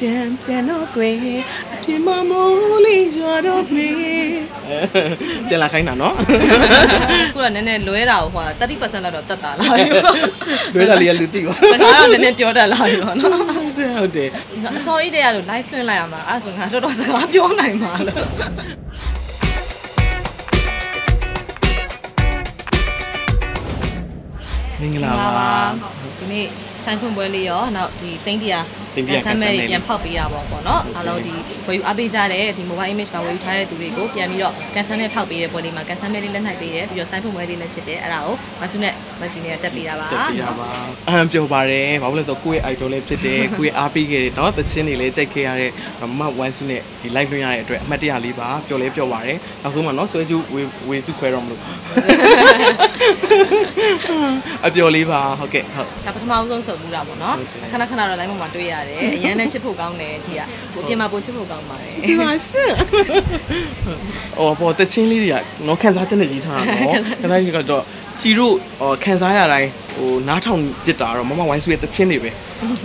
ပြန်ပြန်တော့ကွယ်အပြင်မမိုးလေးရွာတော့မေပြန်လာခိုင်းတာနော်ခုတော့နည်းနည်းလွဲတာဟိုဟာ30%လောက်တော့တက်တာလာပြီလွဲတာလေးကလူသိပါစကားတော့နည်းနည်းပြောတတ်လာပြီပေါ့နော်ဟုတ်တယ်ဟုတ်တယ်အစောကြီးတည်းကလို့ live လွှင့်လိုက်ရမှာအဲ့ဆိုငါတော်တော်စကားပြောနိုင်မှာလို့ မင်္ဂလာပါဒီနေ့ဆိုင်ဖွင့်ပွဲလေးရောနောက်ဒီတင်းတရားဆမ်းမဲ့ပြန်ဖောက်ပေးတာပေါ့ပေါ့နော်အားလုံးဒီဝယ်ယူအားပေးကြတဲ့ဒီ mobile image မှာဝယ်ယူထားတဲ့သူတွေကိုပြန်ပြီးတော့ကန်ဆမ်းမဲ့ဖောက်ပေးတဲ့ပွဲလေးမှာကန်ဆမ်းမဲ့လေးလက်နိုင်ပေးတယ်ပြီးတော့ဆိုင်ဖွင့်ပွဲလေးလည်းဖြစ်တယ်အဲ့ဒါကိုမဆုနဲ့မကြီးနဲ့တက်ပေးတာပါတက်ပေးတာပါအဟံပျော်ပါတယ်ဘာလို့လဲဆိုတော့ကိုယ့်ရဲ့ idol လေးဖြစ်တယ်ကိုယ့်ရဲ့အားပေးခဲ့တဲ့နော်သချင်းတွေလည်းကြိုက်ခဲ့ရတဲ့မဝမ်ဆုနဲ့ဒီ live လွှင့်ရတဲ့အတွက်အမှတ်တရလေးပါပျော်လဲပျော်ပါတယ်နောက်ဆုံးမှာနော်ဆွဲကျူဝေဝေစုခွဲတော့မလို့အပျော်လေးပါဟုတ်ကဲ့ဟုတ်ဒါပထမဆုံးစုံဘူးတာပေါ့နော်ဟုတ်တယ်ခဏခဏတော့ line ပေါ်မှာတွေ့ရတယ်အရန်နဲ့ချစ်ဖို့ကောင်းတယ်ကြည်ကကိုအပြင်မှာပိုချစ်ဖို့ကောင်းပါတယ်စီပါစအော်ပေါ်တချင်းလေးတွေကနော်ခန်းစားချက်နဲ့ရေးထားတာနော်ခန်းစားချက်ကတော့ကြည်တို့ခန်းစားရတိုင်းဟိုနားထောင်ပြစ်တာတော့မမဝိုင်းဆွေးတချင်းတွေပဲ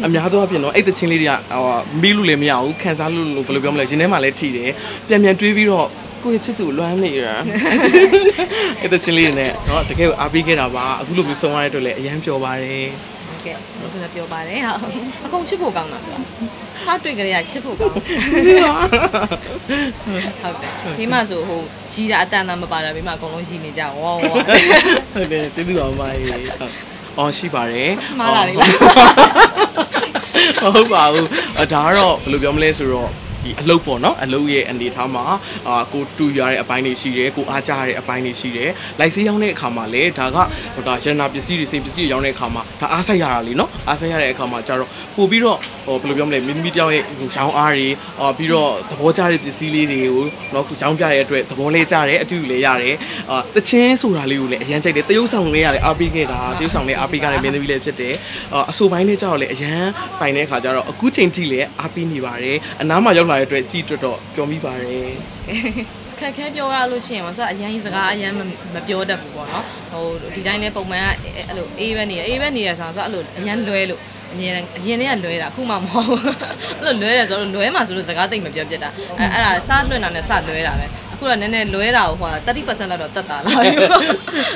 အများသောအားဖြင့်နော်အဲ့တချင်းလေးတွေကဟိုမီးလို့လည်းမရဘူးခန်းစားလို့လို့ဘယ်လိုပြောမလဲရှင်ထဲမှာလည်းထိတယ်ပြန်ပြန်တွေးပြီးတော့ ကိုယ့်ရဲ့ချစ်သူလွမ်းနေတာအဲ့တချင်းလေးတွေနဲ့နော်တကယ်အားပေးခဲ့တာပါအခုလိုမျိုးဆုံးရတဲ့အတွက်လည်းအရန်ပျော်ပါတယ်ဟုတ်ကဲ့လို့ဆိုတော့ပြောပါတယ်ဟာအကုန်ချစ်ဖို့ကောင်းတာပြောစားတွေ့ကြရချစ်ဖို့ကောင်းဟုတ်တယ်ဒီမှာဆိုဟိုကြီးတာအတန်တာမပါတာဒီမှာအကုန်လုံးကြီးနေကြဝါဝါဟုတ်တယ်ကျေးဇူးပါမကြီးဟုတ်အော်ရှိပါတယ်မှားလာလေလားဟုတ်ပါဘူးအဒါကတော့ဘယ်လိုပြောမလဲဆိုတော့ ဒီအလုပ်ပေါ့နော်အလုပ်ရဲ့အနေထားမှာအာကိုတူရတဲ့အပိုင်းတွေရှိတယ်ကိုအားကြရတဲ့အပိုင်းတွေရှိတယ်လိုက်စေးရောင်းတဲ့အခါမှာလည်းဒါကဟိုဒါရတနာပစ္စည်းတွေစိတ်ပစ္စည်းတွေရောင်းတဲ့အခါမှာဒါအားဆိုင်ရတာလीနော်အားဆိုင်ရတဲ့အခါမှာကျတော့ပို့ပြီးတော့ဟိုဘယ်လိုပြောမလဲမင်းသမီးတယောက်ရဲ့ဟိုရောင်းအားတွေအာပြီးတော့သဘောကျတဲ့ပစ္စည်းလေးတွေကိုနော်ကိုရောင်းပြတဲ့အတွက်သဘောလေးကျတယ်အတူတူလည်းရတယ်အာတချင်းဆိုတာလေးကိုလည်းအရန်ကြိုက်တယ်တရုပ်ဆောင်လေးကလည်းအားပေးခဲ့တာတရုပ်ဆောင်လေးအားပေးကြတဲ့မင်းသမီးလေးဖြစ်တယ်အာအဆိုပိုင်းလေးကျတော့လည်းအရန်ပိုင်တဲ့အခါကျတော့အခုချိန်ထိလည်းအားပေးနေပါတယ်အနားမှာရောက်လာတဲ့အတွက်ကြည့်တော့တော့ပျော်မိပါတယ်ခက်ခဲပြောရလို့ရှိရင်မဆိုအရင်စကားအရင်မပြောတတ်ဘူးပေါ့နော်ဟိုဒီတိုင်းလဲပုံမှန်ကအဲ့လိုအေးပဲနေအေးပဲနေရဆိုတော့အဲ့လိုအရင်လွဲလို့အရင်အရင်တည်းကလွဲတာအခုမှမဟုတ်ဘူးအဲ့လိုလွဲတယ်ဆိုတော့လွဲမှဆိုလို့စကားတိတ်မပြောပြတတ်အဲ့အဲ့ဒါစားလွှင့်တာနဲ့စလွဲတာပဲ အခုတော့နည်းနည်းလွဲတာကိုဟို30%လောက်တော့တက်တာလာပြီ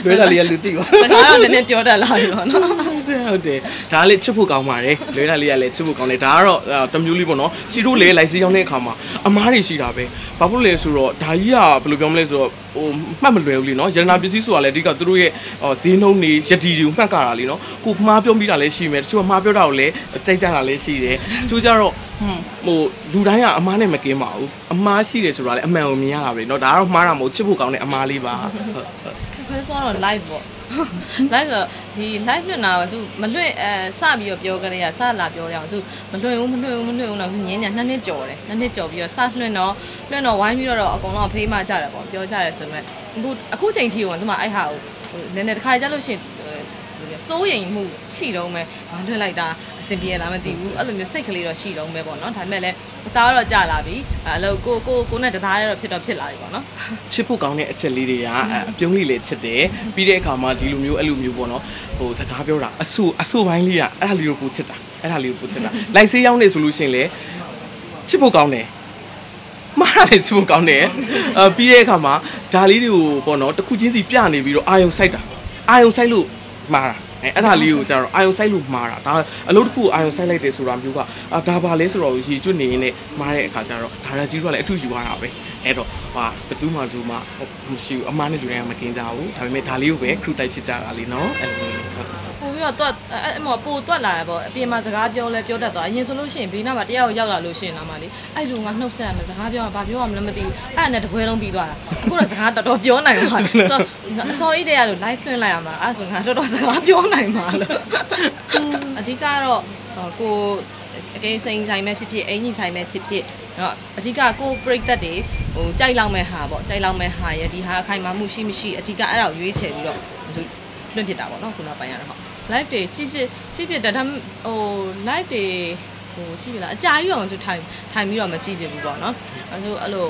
လွဲတာလေးကလူသိပါစကားတော့နည်းနည်းပြောတတ်လာပြီပေါ့နော်ဟုတ်တယ်ဟုတ်တယ်ဒါလည်းချစ်ဖို့ကောင်းပါတယ်လွဲတာလေးကလည်းချစ်ဖို့ကောင်းတယ်ဒါကတော့အာတစ်မျိုးလေးပေါ့နော်ချီတို့လည်းလိုက်စီးရောက်တဲ့အခါမှာအမားတွေရှိတာပဲဘာဖြစ်လို့လဲဆိုတော့ဒါကြီးကဘယ်လိုပြောမလဲဆိုတော့ဟိုမှတ်မလွယ်ဘူးလीနော်ရတနာပစ္စည်းဆိုတာလည်းအဓိကသူတို့ရဲ့ဟိုဈေးနှုန်းတွေယတီတွေကိုမှတ်ကြတာလीနော်ကိုမှားပြောပြီးတာလည်းရှိမယ်တချို့ကမှားပြောတာကိုလည်းကြိုက်ကြတာလည်းရှိတယ်တချို့ကြတော့ ဟွန်းဟိုလူတိုင်းကအမားနဲ့မကင်းပါဘူးအမားရှိတယ်ဆိုတာလည်းအမှန်ကိုမြင်ရတာပဲเนาะဒါကတော့မှားတာမဟုတ်ချစ်ဖို့ကောင်းတဲ့အမားလေးပါဟုတ်ဟုတ် ခွဲဆိုတော့ live ပေါ့ live ဆိုဒီ live လွှင့်တာကသူမလွှင့်အဲစပြီးတော့ပြောကြတဲ့ကစလာပြောရအောင်သူမလွှင့်ဘူးမလွှင့်ဘူးမလွှင့်ဘူးတော့သူငင်းညာနှစ်နှစ်ကြော်တယ်နှစ်နှစ်ကြော်ပြီးတော့စလွှင့်တော့လွှင့်တော့ဝိုင်းပြီးတော့အကုန်လုံးဖေးမှကြတယ်ပေါ့ပြောကြတယ်ဆိုပေမဲ့အခုအခုချိန်ထိကသူမအဲ့ဟာကိုနည်းနည်းတစ်ခါကြလို့ရှိရင်စိုးရိမ်မှုရှိတော့မယ်ဘာလွှင့်လိုက်တာအ ဆင်ပြေလားမသိဘူးအဲ့လိုမျိုးစိတ်ကလေးတော့ရှိတော့မယ်ပေါ့နော်ဒါပေမဲ့လည်းတားတော့ကြာလာပြီအဲ့လိုကိုကိုကိုနဲ့တသားရတော့ဖြစ်တော့ဖြစ်လာပြီပေါ့နော်ချစ်ဖို့ကောင်းတဲ့အချက်လေးတွေကအဲအပြုံးလေးလည်းချစ်တယ်ပြီးတဲ့အခါမှာဒီလိုမျိုးအဲ့လိုမျိုးပေါ့နော်ဟိုစကားပြောတာအဆူအဆူပိုင်းလေးကအဲ့ဒါလေးကိုပူချစ်တာအဲ့ဒါလေးကိုပူချစ်တာလိုက်စေးရောက်နေဆိုလို့ရှရင်လေချစ်ဖို့ကောင်းတယ်မားတယ်ချစ်ဖို့ကောင်းတယ်အပြီးတဲ့အခါမှာဒါလေးတွေကိုပေါ့နော်တစ်ခုချင်းစီပြနေပြီးတော့အာယုံဆိုင်တာအာယုံဆိုင်လို့မာတာ အဲအဲ့ဒါလေးကိုကျတော့အာယုံဆိုင်လို့မှားတာဒါအလုပ်တစ်ခုအာယုံဆိုင်လိုက်တယ်ဆိုတာမျိုးကအာဒါပါလဲဆိုတော့ရေကျွတ်နေရင်းနဲ့မှားတဲ့အခါကျတော့ဒါလည်းကြီးတို့ကလည်းအထူးယူရတာပဲအဲ့တော့ဟာဘသူမှသူမှမရှိဘူးအမားနဲ့လူတိုင်းကမကင်းကြဘူးဒါပေမဲ့ဒါလေးကိုပဲ crew type ဖြစ်ကြတာလीနော်အဲ့လိုမျိုးဟုတ် ပြီးတော့တွတ်အဲ့မောပိုတွတ်လာရပေါ့အပြင်မှာစကားပြောလဲပြောတတ်သွားအရင်ဆိုလို့ရှိရင်ဘေးနားမှာတယောက်ရောက်လာလို့ရှိရင်တော့မှလေအဲ့လူကနှုတ်ဆက်ရမယ်စကားပြောမှာဘာပြောရမလဲမသိဘူးအဲ့နဲ့တပွဲလုံးပြီးသွားတာအခုတော့စကားတော်တော်ပြောနိုင်ပါဆိုတော့အစောကြီးတည်းကလို့ live လွှင့်လိုက်ရမှာအဲ့ဆိုငါတော်တော်စကားပြောနိုင်မှာလို့အဓိကတော့ကိုအကင်းစိန်ဆိုင်မဲ့ဖြစ်ဖြစ်အင်ကြီးဆိုင်မဲ့ဖြစ်ဖြစ်တော့အဓိကကိုပြိသက်တွေဟိုကြိုက်လောက်မဲ့ဟာပေါ့ကြိုက်လောက်မဲ့ဟာရဒီဟာအခိုင်မာမှုရှိမရှိအဓိကအဲ့ဒါကိုရွေးချယ်ပြီးတော့လွှင့်ဖြစ်တာပေါ့နော်ခုနောက်ပိုင်းရတော့ live တွေကြည့်ဖြစ်ကြည့်ဖြစ်တယ်ဒါမှဟို live တွေဟိုကြည့်ပြလားအကြာကြီးတော့မဆိုထိုင်ထိုင်ပြီးတော့မကြည့်ပြဘူးပေါ့နော်အဲဆိုအဲ့လို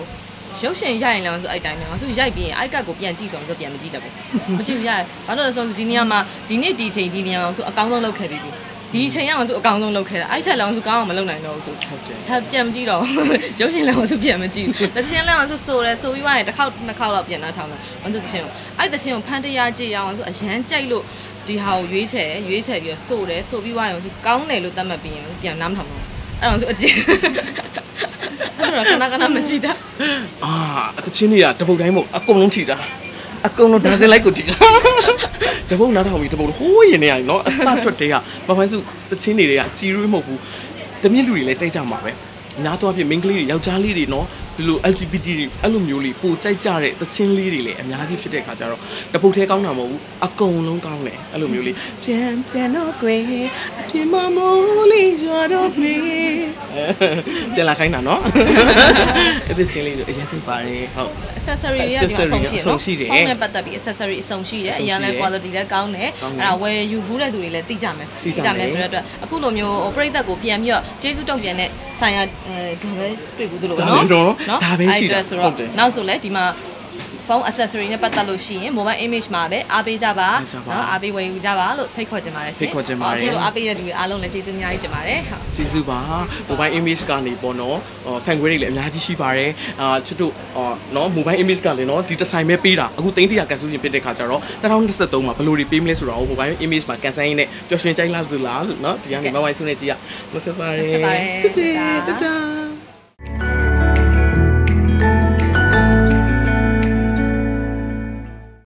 ရုပ်ရှင်ရိုက်ရင်လည်းမဆိုအဲ့တိုင်းပဲမဆိုရိုက်ပြီးရင်အိုက်ကတ်ကိုပြန်ကြည့်ဆောင်ဆိုပြန်မကြည့်တတ်ဘူးမကြည့်ရဘာလို့လဲဆိုတော့ဒီနေရာမှာဒီနေ့ဒီချိန်ဒီနေရာမှာဆိုအကောင်းဆုံးလုပ်ခဲ့ပြီးပြီဒီအချိန်ရအောင်ဆိုအကောင်ဆုံးလုပ်ခဲ့တာအဲ့ထက်လောင်ဆိုကောင်းအောင်မလုပ်နိုင်တော့ဘူးဆိုဟုတ်တယ်ဒါပြန်မကြည့်တော့ဘူးရုပ်ရှင်လည်းအောင်ဆိုပြန်မကြည့်ဘူးတချင်းလည်းအောင်ဆိုဆိုတယ်ဆိုပြီးွားရင်တစ်ခေါက်နှစ်ခေါက်တော့ပြန်လာထောင်းတယ်ဘာလို့တချင်းကိုအဲ့တချင်းကိုဖန်တရားကြည့်ရအောင်ဆိုအရန်ကြိုက်လို့ ဒီဟာကိုရွေးချယ်ရွေးချယ်ပြီးတော့ဆိုတယ်ဆိုပြီးွားရင်ဆိုကောင်းတယ်လို့သတ်မှတ်ပြီးရင်ပြန်နားမထောင်တော့အဲ့အောင်ဆိုအကျဉ်းအဲ့တော့ခဏခဏမကြည့်တာအာအသချင်းတွေကတပုတ်တိုင်းမို့အကုန်လုံးထိတာအကုန်လုံးဒါစင်လိုက်ကိုထိတာတပုတ်နားထောင်ပြီးတပုတ်ဟိုးရင်နေရတယ်နော်အစထွက်တဲ့ကဘာမှမဆိုသချင်းတွေတွေကကြီးရွေးမဟုတ်ဘူးတမြင့်လူတွေလည်းကြိုက်ကြမှာပဲ နားတော့ဖြစ်မိန်းကလေးတွေယောက်ျားလေးတွေနော်ဒီလို LGBT တွေအဲ့လိုမျိုးလေးပိုကြိုက်ကြတဲ့သချင်းလေးတွေလည်းအများကြီးဖြစ်တဲ့ခါကျတော့တပုတ်သေးကောင်းတာမဟုတ်ဘူးအကုန်လုံးကောင်းတယ်အဲ့လိုမျိုးလေးပြန်ပြန်တော့ကွယ်အပြင်မမိုးလေးရွာတော့မေပြန်လာခိုင်းတာနော်အဲ့ဒီစင်းလေးတွေအရင်သိပါတယ်ဟုတ် accessory တွေကဒီမှာအဆုံးရှိတယ်အဆုံးရှိတယ်နော်ဖုန်းနဲ့ပတ်သက်ပြီး accessory အဆုံးရှိတယ်အဆုံးအရှိတယ်ရင်လည်း quality လည်းကောင်းတယ်ကောင်းတယ်အဲ့ဒါဝယ်ယူဘူးတဲ့သူတွေလည်းသိကြမယ်သိကြမယ်ဆိုတဲ့အတွက်အခုလိုမျိုးဟိုပြိသက်ကိုပြန်ပြီးတော့ကျေးဇူးတုံ့ပြန်တဲ့ဆိုင်ရာအဲဒါပဲတွေ့ဘူးသူလို့ဒါနော်ပဲနော်ဒါပဲရှိတာအဲ့အတွက်ဆိုဟုတော့တ်တယ်နောက်ဆိုလဲဒီမှာ ဖုန်း accessory နဲ့ပတ်သက်လို့ရှိရင် mobile image မှာပဲအားပေးကြပါအားပေးကြပါနော်အားပေးဝယ်ယူကြပါလို့ဖိတ်ခေါ်ချင်ပါတယ်ရှင်ဖိတ်ခေါ်ချင်ပါတယ်ဟုတ်အခုလိုအားပေးတဲ့လူတွေအားလုံးလည်းကျေးဇူးအများကြီးတင်ပါတယ်ဟုတ်ကျေးဇူးပါ mobile image ကနေပေါ့နော်ဟိုဆိုင်ခွဲတွေလည်းအများကြီးရှိပါတယ်အာချစ်တို့အော်နော် mobile image ကလည်းနော်ဒီတစ်ဆိုင်ပဲပေးတာအခုသိန်းတရာကန်ဆူရှင်ဖြစ်တဲ့ခါကျတော့2023မှာဘယ်လိုတွေပေးမလဲဆိုတော့ mobile image မှာကန်ဆယ်ရင်းနဲ့ပျော်ရွှင်ကြိုက်လားဆိုလားဆိုနော်ဒီကနေ mobile ဆုနဲ့ကြည့်ရမဆက်ပါရဆက်ပါတယ်ချစ်တယ်တတတားတား